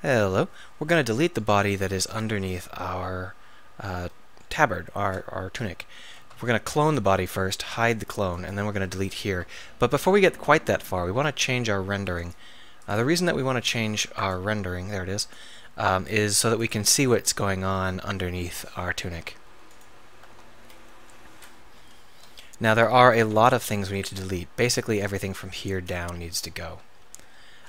Hello. We're going to delete the body that is underneath our uh, tabard, our, our tunic. We're going to clone the body first, hide the clone, and then we're going to delete here. But before we get quite that far, we want to change our rendering. Uh, the reason that we want to change our rendering, there it is, um, is so that we can see what's going on underneath our tunic. Now there are a lot of things we need to delete. Basically everything from here down needs to go.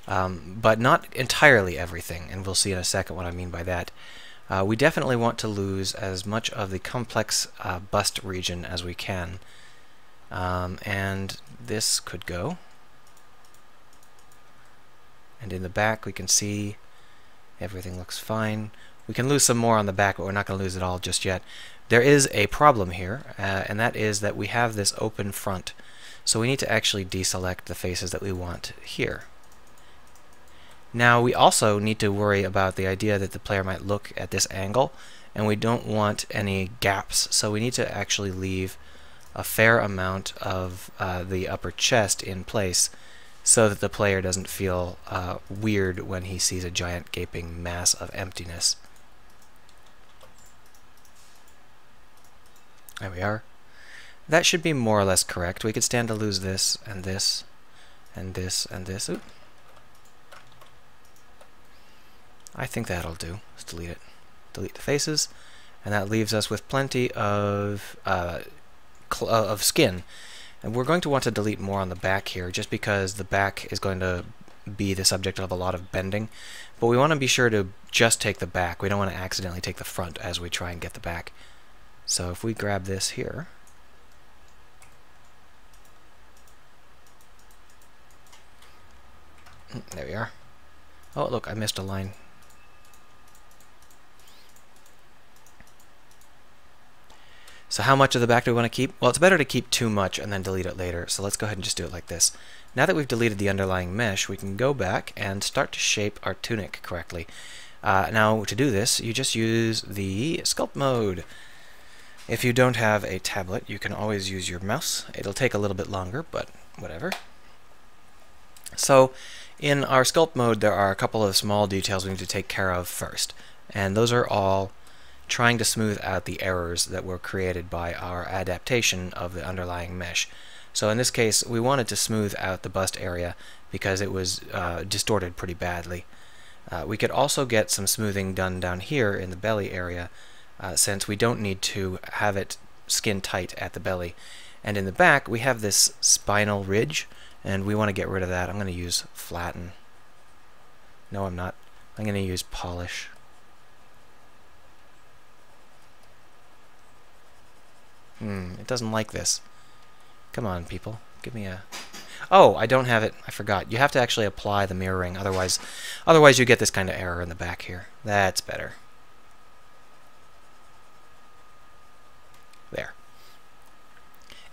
Um, but not entirely everything, and we'll see in a second what I mean by that. Uh, we definitely want to lose as much of the complex uh, bust region as we can. Um, and this could go. And in the back we can see everything looks fine. We can lose some more on the back, but we're not going to lose it all just yet. There is a problem here, uh, and that is that we have this open front. So we need to actually deselect the faces that we want here. Now we also need to worry about the idea that the player might look at this angle and we don't want any gaps so we need to actually leave a fair amount of uh, the upper chest in place so that the player doesn't feel uh, weird when he sees a giant gaping mass of emptiness. There we are. That should be more or less correct. We could stand to lose this and this and this and this. Ooh. I think that'll do. Let's delete it. Delete the faces, and that leaves us with plenty of uh, uh, of skin. And we're going to want to delete more on the back here, just because the back is going to be the subject of a lot of bending. But we want to be sure to just take the back. We don't want to accidentally take the front as we try and get the back. So if we grab this here, there we are. Oh, look, I missed a line. So how much of the back do we want to keep? Well, it's better to keep too much and then delete it later. So let's go ahead and just do it like this. Now that we've deleted the underlying mesh, we can go back and start to shape our tunic correctly. Uh, now, to do this, you just use the sculpt mode. If you don't have a tablet, you can always use your mouse. It'll take a little bit longer, but whatever. So, in our sculpt mode, there are a couple of small details we need to take care of first. And those are all trying to smooth out the errors that were created by our adaptation of the underlying mesh. So in this case, we wanted to smooth out the bust area because it was uh, distorted pretty badly. Uh, we could also get some smoothing done down here in the belly area uh, since we don't need to have it skin tight at the belly. And in the back, we have this spinal ridge, and we want to get rid of that. I'm going to use flatten. No, I'm not. I'm going to use polish. Hmm, it doesn't like this. Come on, people. Give me a... Oh, I don't have it. I forgot. You have to actually apply the mirroring, otherwise otherwise you get this kind of error in the back here. That's better. There.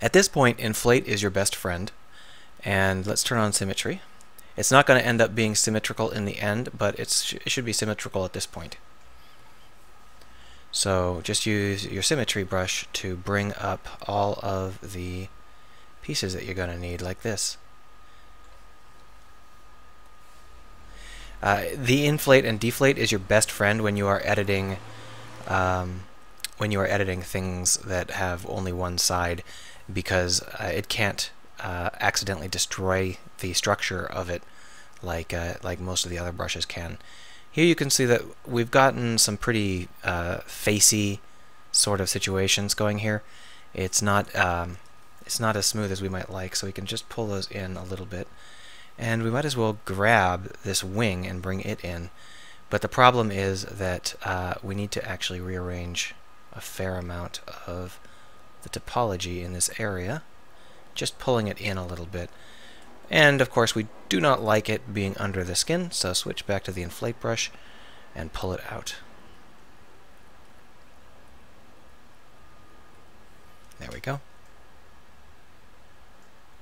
At this point, inflate is your best friend. And let's turn on symmetry. It's not going to end up being symmetrical in the end, but it should be symmetrical at this point. So just use your symmetry brush to bring up all of the pieces that you're going to need like this. Uh, the inflate and deflate is your best friend when you are editing um, when you are editing things that have only one side because uh, it can't uh, accidentally destroy the structure of it like uh, like most of the other brushes can. Here you can see that we've gotten some pretty uh, facey sort of situations going here. It's not um, it's not as smooth as we might like, so we can just pull those in a little bit. And we might as well grab this wing and bring it in. But the problem is that uh, we need to actually rearrange a fair amount of the topology in this area, just pulling it in a little bit. And of course we do not like it being under the skin, so switch back to the inflate brush and pull it out. There we go.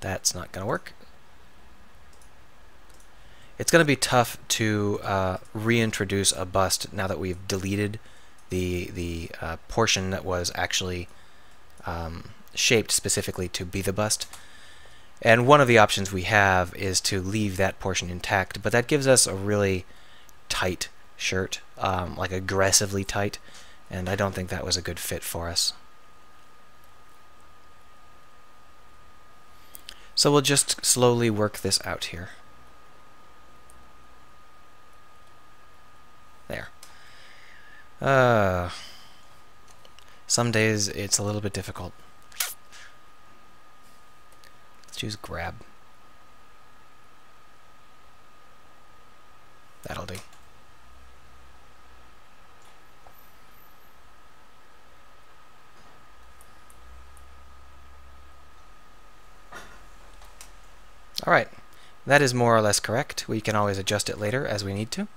That's not going to work. It's going to be tough to uh, reintroduce a bust now that we've deleted the the uh, portion that was actually um, shaped specifically to be the bust. And one of the options we have is to leave that portion intact, but that gives us a really tight shirt, um, like aggressively tight, and I don't think that was a good fit for us. So we'll just slowly work this out here. There. Uh, some days it's a little bit difficult. Let's use grab. That'll do. Alright, that is more or less correct. We can always adjust it later as we need to.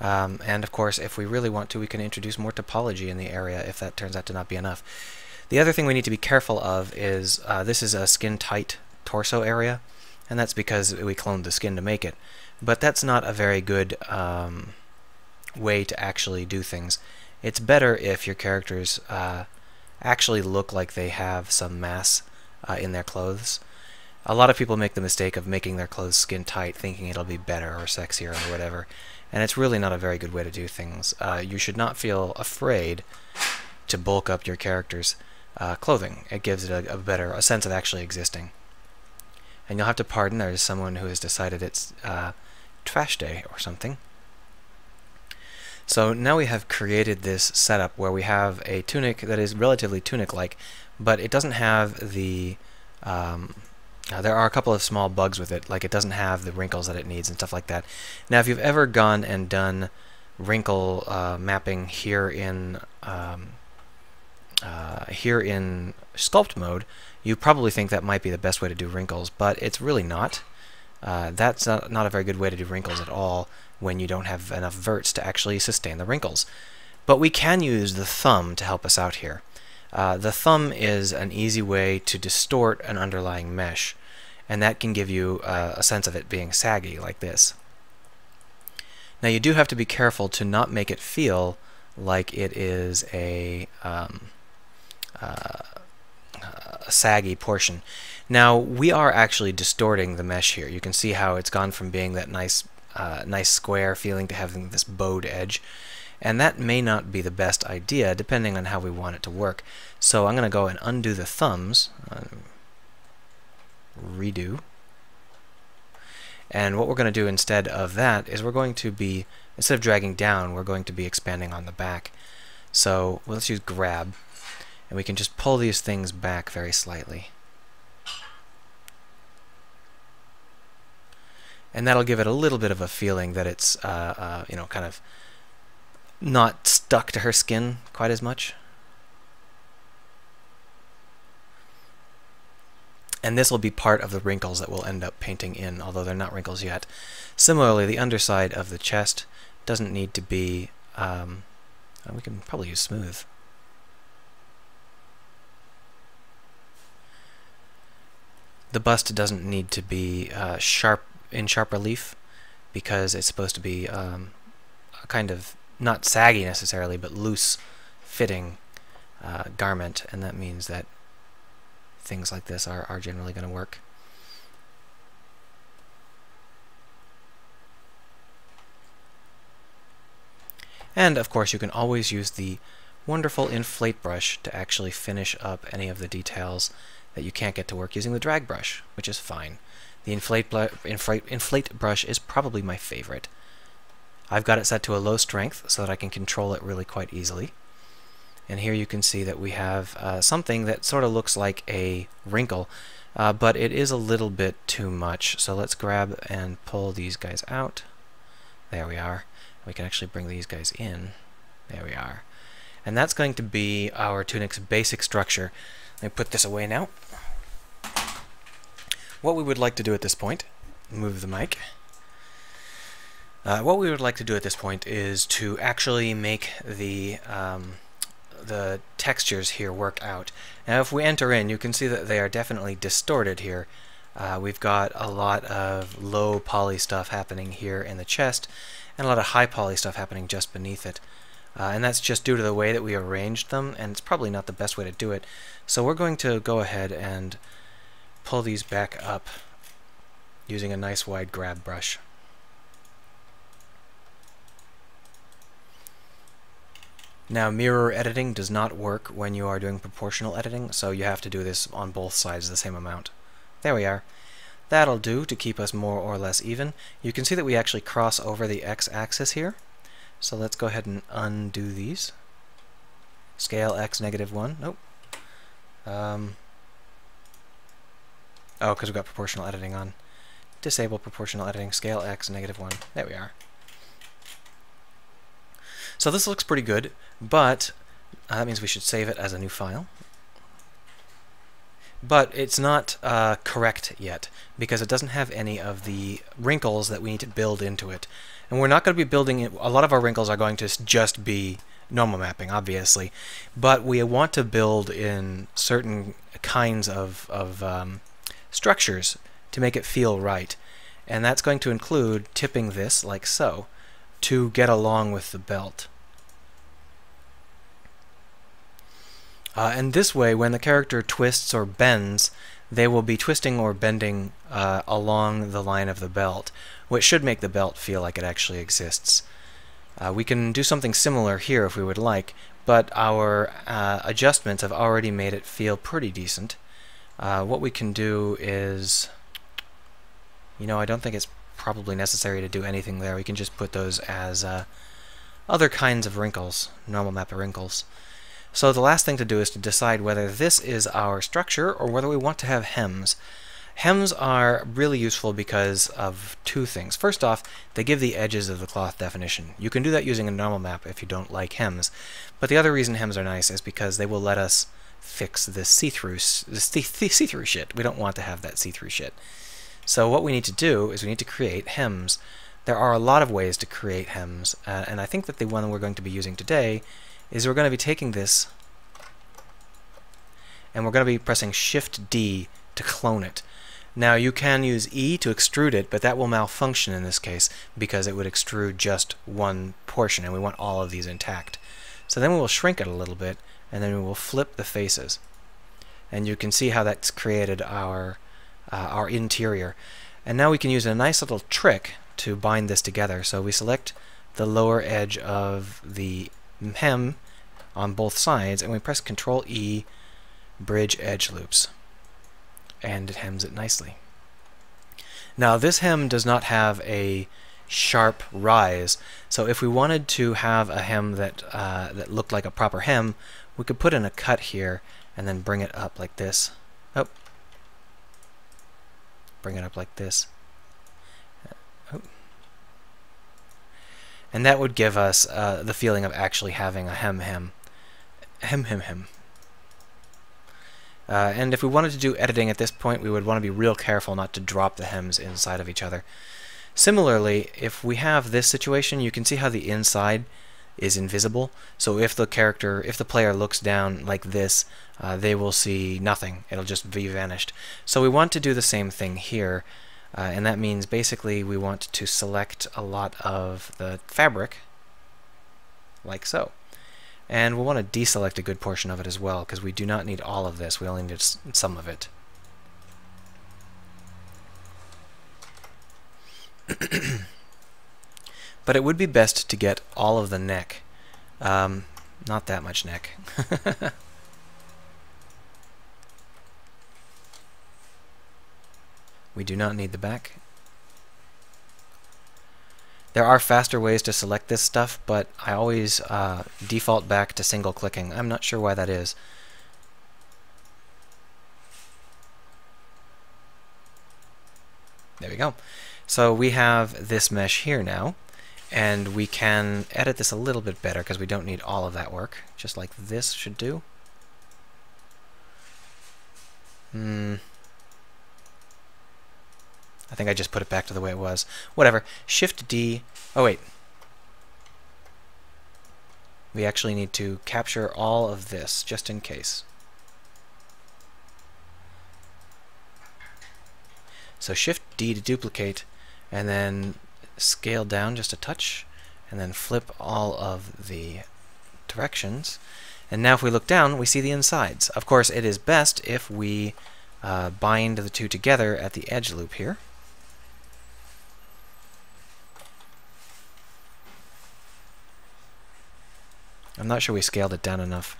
Um, and of course, if we really want to, we can introduce more topology in the area if that turns out to not be enough. The other thing we need to be careful of is uh, this is a skin-tight torso area, and that's because we cloned the skin to make it. But that's not a very good um, way to actually do things. It's better if your characters uh, actually look like they have some mass uh, in their clothes. A lot of people make the mistake of making their clothes skin tight, thinking it'll be better or sexier or whatever, and it's really not a very good way to do things. Uh, you should not feel afraid to bulk up your character's uh, clothing. It gives it a, a, better a sense of actually existing. And you'll have to pardon, there's someone who has decided it's uh, trash day or something. So now we have created this setup where we have a tunic that is relatively tunic-like, but it doesn't have the um, uh, there are a couple of small bugs with it, like it doesn't have the wrinkles that it needs and stuff like that. Now, if you've ever gone and done wrinkle uh, mapping here in um, uh, here in sculpt mode, you probably think that might be the best way to do wrinkles, but it's really not. Uh, that's not, not a very good way to do wrinkles at all when you don't have enough verts to actually sustain the wrinkles. But we can use the thumb to help us out here. Uh, the thumb is an easy way to distort an underlying mesh, and that can give you uh, a sense of it being saggy, like this. Now you do have to be careful to not make it feel like it is a, um, uh, a saggy portion. Now we are actually distorting the mesh here. You can see how it's gone from being that nice, uh, nice square feeling to having this bowed edge and that may not be the best idea depending on how we want it to work. So I'm going to go and undo the thumbs, uh, redo, and what we're going to do instead of that is we're going to be, instead of dragging down, we're going to be expanding on the back. So let's use grab, and we can just pull these things back very slightly. And that'll give it a little bit of a feeling that it's, uh, uh, you know, kind of not stuck to her skin quite as much. And this will be part of the wrinkles that we'll end up painting in, although they're not wrinkles yet. Similarly, the underside of the chest doesn't need to be, um, we can probably use smooth. The bust doesn't need to be uh, sharp in sharp relief because it's supposed to be um, a kind of not saggy necessarily, but loose fitting uh, garment, and that means that things like this are, are generally going to work. And of course you can always use the wonderful inflate brush to actually finish up any of the details that you can't get to work using the drag brush, which is fine. The inflate, inflate, inflate brush is probably my favorite. I've got it set to a low strength so that I can control it really quite easily. And here you can see that we have uh, something that sort of looks like a wrinkle, uh, but it is a little bit too much. So let's grab and pull these guys out. There we are. We can actually bring these guys in. There we are. And that's going to be our tunic's basic structure. Let me put this away now. What we would like to do at this point, move the mic, uh, what we would like to do at this point is to actually make the um, the textures here work out. Now if we enter in, you can see that they are definitely distorted here. Uh, we've got a lot of low poly stuff happening here in the chest, and a lot of high poly stuff happening just beneath it. Uh, and that's just due to the way that we arranged them, and it's probably not the best way to do it. So we're going to go ahead and pull these back up using a nice wide grab brush. Now, mirror editing does not work when you are doing proportional editing, so you have to do this on both sides the same amount. There we are. That'll do to keep us more or less even. You can see that we actually cross over the x-axis here. So let's go ahead and undo these. Scale x negative 1. Nope. Um, oh, because we've got proportional editing on. Disable proportional editing. Scale x negative 1. There we are. So this looks pretty good, but uh, that means we should save it as a new file. But it's not uh, correct yet, because it doesn't have any of the wrinkles that we need to build into it. And we're not going to be building it, a lot of our wrinkles are going to just be normal mapping, obviously, but we want to build in certain kinds of, of um, structures to make it feel right. And that's going to include tipping this like so to get along with the belt. Uh, and this way, when the character twists or bends, they will be twisting or bending uh, along the line of the belt, which should make the belt feel like it actually exists. Uh, we can do something similar here if we would like, but our uh, adjustments have already made it feel pretty decent. Uh, what we can do is, you know, I don't think it's probably necessary to do anything there. We can just put those as uh, other kinds of wrinkles, normal map of wrinkles. So the last thing to do is to decide whether this is our structure or whether we want to have hems. Hems are really useful because of two things. First off, they give the edges of the cloth definition. You can do that using a normal map if you don't like hems. But the other reason hems are nice is because they will let us fix this see-through see-through shit. We don't want to have that see-through shit. So what we need to do is we need to create hems. There are a lot of ways to create hems, uh, and I think that the one we're going to be using today is we're going to be taking this and we're going to be pressing Shift D to clone it. Now you can use E to extrude it, but that will malfunction in this case because it would extrude just one portion and we want all of these intact. So then we will shrink it a little bit and then we will flip the faces. And you can see how that's created our, uh, our interior. And now we can use a nice little trick to bind this together. So we select the lower edge of the hem on both sides, and we press Control E, bridge edge loops, and it hems it nicely. Now this hem does not have a sharp rise, so if we wanted to have a hem that uh, that looked like a proper hem, we could put in a cut here and then bring it up like this. Oh, bring it up like this. And that would give us uh, the feeling of actually having a hem hem. Hem hem hem. Uh, and if we wanted to do editing at this point, we would want to be real careful not to drop the hems inside of each other. Similarly, if we have this situation, you can see how the inside is invisible. So if the character, if the player looks down like this, uh, they will see nothing. It'll just be vanished. So we want to do the same thing here. Uh, and that means basically we want to select a lot of the fabric, like so. And we'll want to deselect a good portion of it as well, because we do not need all of this, we only need some of it. but it would be best to get all of the neck. Um, not that much neck. We do not need the back. There are faster ways to select this stuff, but I always uh, default back to single clicking. I'm not sure why that is. There we go. So we have this mesh here now, and we can edit this a little bit better because we don't need all of that work, just like this should do. Hmm. I think I just put it back to the way it was. Whatever. Shift D. Oh, wait. We actually need to capture all of this, just in case. So Shift D to duplicate, and then scale down just a touch, and then flip all of the directions. And now if we look down, we see the insides. Of course, it is best if we uh, bind the two together at the edge loop here. I'm not sure we scaled it down enough.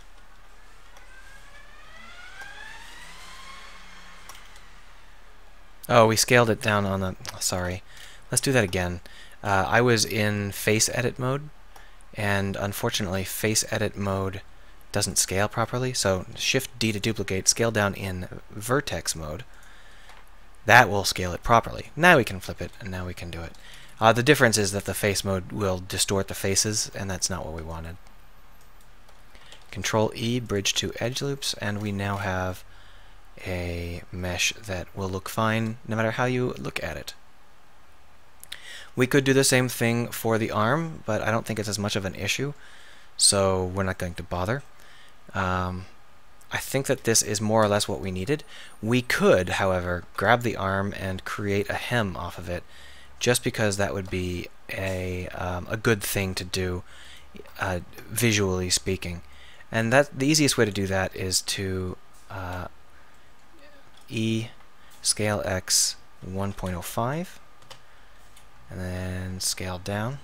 Oh, we scaled it down on the... Sorry. Let's do that again. Uh, I was in face edit mode, and unfortunately face edit mode doesn't scale properly, so Shift D to duplicate, scale down in vertex mode. That will scale it properly. Now we can flip it, and now we can do it. Uh, the difference is that the face mode will distort the faces, and that's not what we wanted. Control E, bridge to edge loops, and we now have a mesh that will look fine no matter how you look at it. We could do the same thing for the arm, but I don't think it's as much of an issue, so we're not going to bother. Um, I think that this is more or less what we needed. We could, however, grab the arm and create a hem off of it, just because that would be a, um, a good thing to do, uh, visually speaking. And that the easiest way to do that is to uh, E scale X 1.05 and then scale down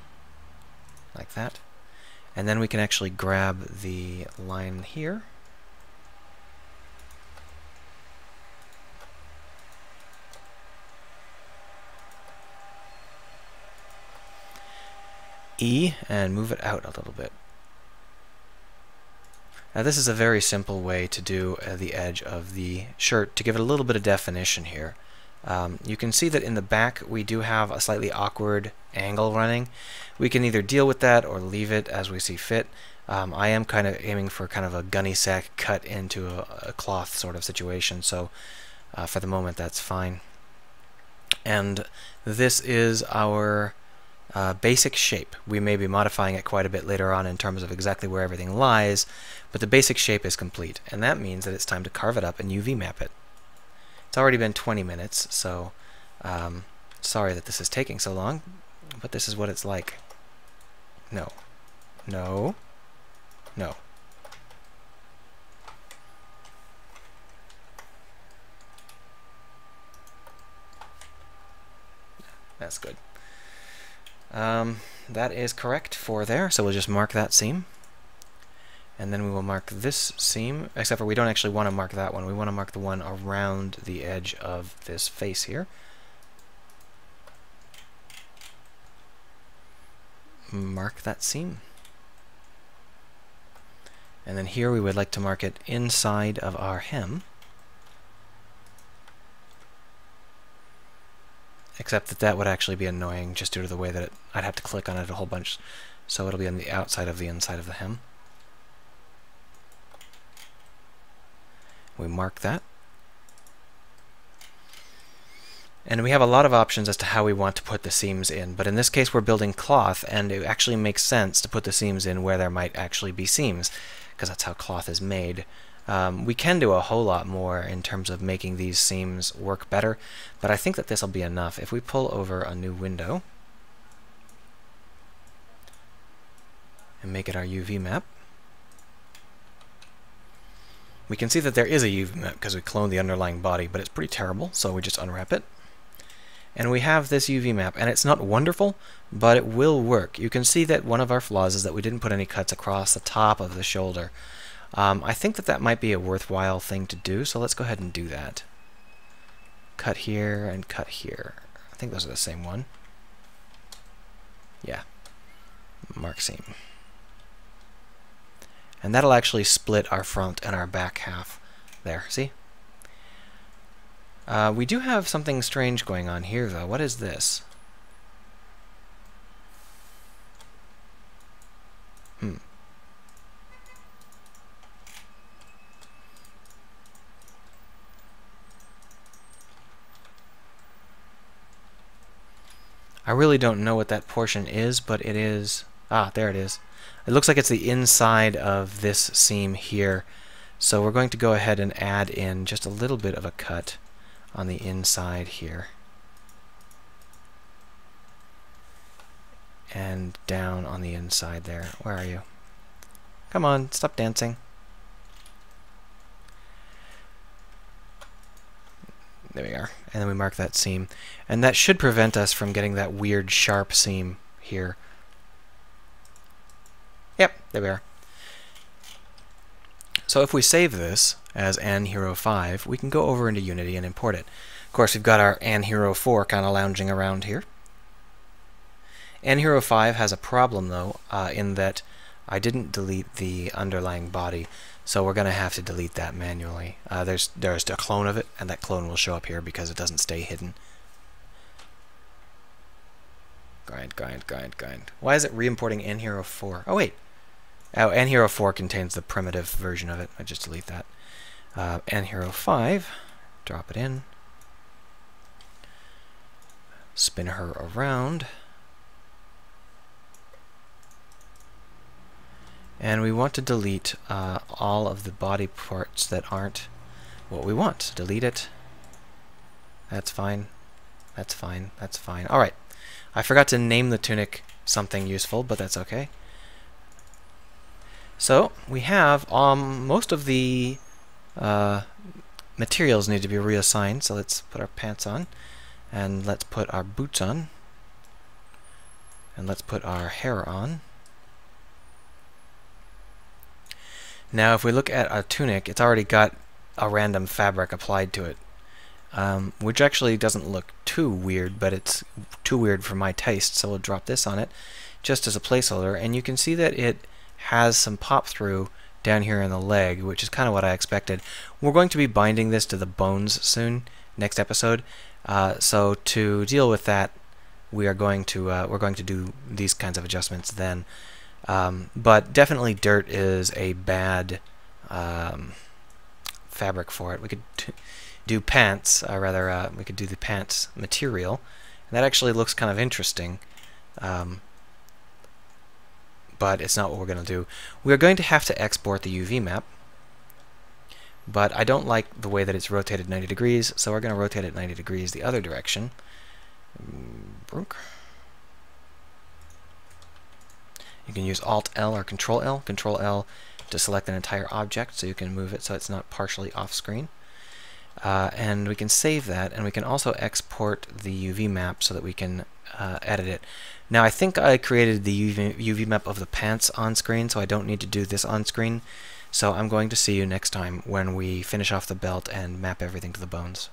like that. And then we can actually grab the line here. E and move it out a little bit. Now this is a very simple way to do uh, the edge of the shirt to give it a little bit of definition here. Um, you can see that in the back we do have a slightly awkward angle running. We can either deal with that or leave it as we see fit. Um, I am kind of aiming for kind of a gunny sack cut into a, a cloth sort of situation, so uh, for the moment that's fine. And this is our uh, basic shape. We may be modifying it quite a bit later on in terms of exactly where everything lies, but the basic shape is complete, and that means that it's time to carve it up and UV map it. It's already been 20 minutes, so um, sorry that this is taking so long, but this is what it's like. No. No. No. That's good. Um, that is correct for there, so we'll just mark that seam. And then we will mark this seam, except for we don't actually want to mark that one. We want to mark the one around the edge of this face here. Mark that seam. And then here we would like to mark it inside of our hem. Except that that would actually be annoying just due to the way that it, I'd have to click on it a whole bunch. So it'll be on the outside of the inside of the hem. We mark that. And we have a lot of options as to how we want to put the seams in, but in this case we're building cloth, and it actually makes sense to put the seams in where there might actually be seams, because that's how cloth is made. Um, we can do a whole lot more in terms of making these seams work better, but I think that this will be enough. If we pull over a new window and make it our UV map, we can see that there is a UV map because we cloned the underlying body, but it's pretty terrible, so we just unwrap it. And we have this UV map, and it's not wonderful, but it will work. You can see that one of our flaws is that we didn't put any cuts across the top of the shoulder. Um, I think that that might be a worthwhile thing to do, so let's go ahead and do that. Cut here and cut here. I think those are the same one. Yeah. Mark seam. And that'll actually split our front and our back half there. See? Uh, we do have something strange going on here, though. What is this? I really don't know what that portion is, but it is... Ah, there it is. It looks like it's the inside of this seam here. So we're going to go ahead and add in just a little bit of a cut on the inside here. And down on the inside there. Where are you? Come on, stop dancing. There we are. And then we mark that seam. And that should prevent us from getting that weird sharp seam here. Yep, there we are. So if we save this as AnHero 5, we can go over into Unity and import it. Of course, we've got our AnHero 4 kind of lounging around here. AnHero 5 has a problem, though, uh, in that I didn't delete the underlying body, so we're going to have to delete that manually. Uh, there's, there's a clone of it, and that clone will show up here because it doesn't stay hidden. Grind, grind, grind, grind. Why is it re-importing AnHero 4? Oh, wait. Oh, AnHero 4 contains the primitive version of it. I just delete that. Uh, AnHero 5, drop it in. Spin her around. And we want to delete uh, all of the body parts that aren't what we want. Delete it. That's fine. That's fine. That's fine. Alright. I forgot to name the tunic something useful, but that's okay. So we have um, most of the uh, materials need to be reassigned. So let's put our pants on, and let's put our boots on, and let's put our hair on. Now if we look at a tunic, it's already got a random fabric applied to it um, which actually doesn't look too weird, but it's too weird for my taste, so we'll drop this on it just as a placeholder, and you can see that it has some pop through down here in the leg, which is kind of what I expected. We're going to be binding this to the bones soon, next episode, uh, so to deal with that, we are going to uh, we're going to do these kinds of adjustments then. Um, but definitely dirt is a bad um, fabric for it. We could do pants, uh, rather, uh, we could do the pants material. And that actually looks kind of interesting. Um, but it's not what we're going to do. We're going to have to export the UV map. But I don't like the way that it's rotated 90 degrees, so we're going to rotate it 90 degrees the other direction. You can use Alt-L or Control-L. Control-L to select an entire object so you can move it so it's not partially off-screen. Uh, and we can save that, and we can also export the UV map so that we can uh, edit it. Now I think I created the UV, UV map of the pants on screen, so I don't need to do this on screen. So I'm going to see you next time when we finish off the belt and map everything to the bones.